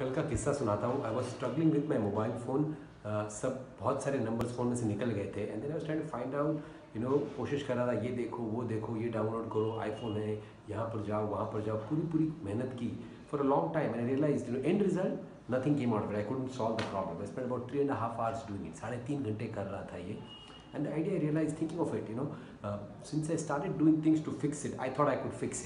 कल का किस्सा सुनाता हूँ। I was struggling with my mobile phone सब बहुत सारे नंबर्स फ़ोन में से निकल गए थे। And then I to find out you know कोशिश कर रहा था, ये देखो, वो देखो, ये डाउनलोड करो आईफोन है, यहाँ पर जाओ, वहाँ पर जाओ। पूरी पूरी मेहनत की for a long time and realise you know and result nothing came out I couldn't solve the problem I spend about three and half hours doing it साढ़े तीन घंटे कर रहा था ये। And idea realise thinking of it you know since I started doing things to fix it I thought I could fix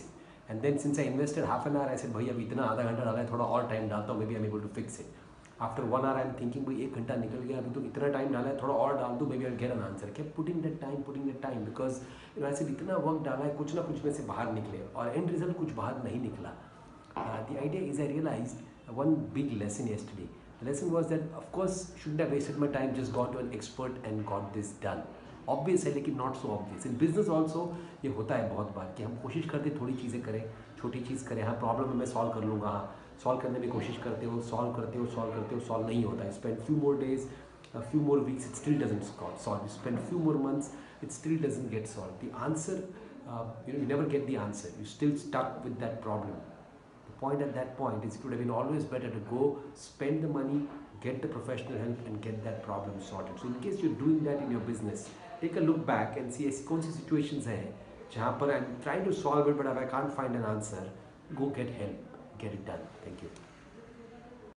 and then since I invested half an hour ऐसे भाई अभी इतना आधा घंटा डाला है, थोड़ा और टाइम डालता हूँ, maybe I able to fix it after one hour I am thinking भाई, एक घंटा निकल गया, अभी तो इतना टाइम डाला है, थोड़ा और डाल दो maybe I get an answer क्या putting that time putting that time because you ऐसे इतना वर्क डाला है, कुछ ना कुछ में से बाहर निकले और एंड रिज़ल्ट कुछ बाहर नहीं निकला। The idea is I realise one big lesson yesterday. The lesson was that, of course, shouldn't have wasted my time, just gone to an expert and got obvious है, लेकिन not so obvious in business also ये होता है बहुत बार कि हम कोशिश करते थोड़ी चीज़ें करें, छोटी चीज़ करें। हाँ प्रॉब्लम है, मैं सॉल्व कर लूँगा। हाँ सॉल्व करने में कोशिश करते हो सॉल्व करते हो सॉल्व करते हो सॉल्व नहीं होता है। Spend few more days few more weeks it still doesn't solve spend few more months it still doesn't get solve the answer never get the answer. You still stuck with that problem. the point at that point is it would have been always better to go spend the money get the professional help and get that problem sorted so in case you're doing that in your business take a look back and see ऐसी कौन सी situations हैं जहाँ पर I'm trying to solve it but if I can't find an answer go get help